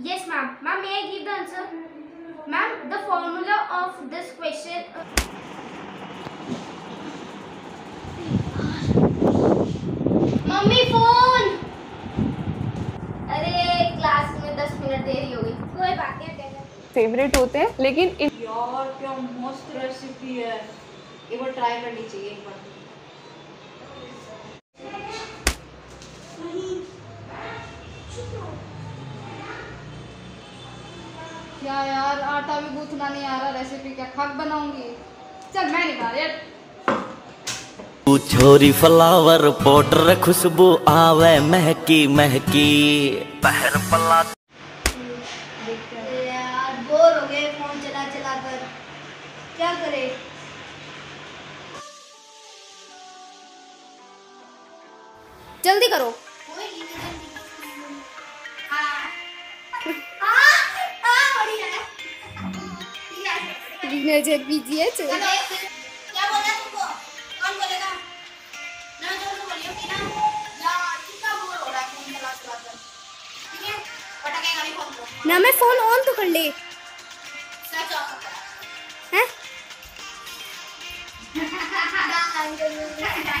Yes, ma'am. Ma'am, may I give the answer? Ma'am, the formula of this question. मम्मी phone अरे class में दस minute देरी हो गई कोई बात नहीं फेवरेट होते हैं लेकिन इन यार क्या मस्त रेसिपी है एक बार ट्राई करनी चाहिए एक बार क्या यार आटा भी गूंथना नहीं आ रहा रेसिपी क्या खाक बनाऊँगी। चल मैं रही यार छोरी फ्लावर पाउडर खुशबू आवे महकी महकी। पहर पला यार बोर हो गए फ़ोन चला चला कर। क्या करे? जल्दी करो। नहीं फ़ोन को ना मैं फ़ोन ऑन तो कर ले। हैं?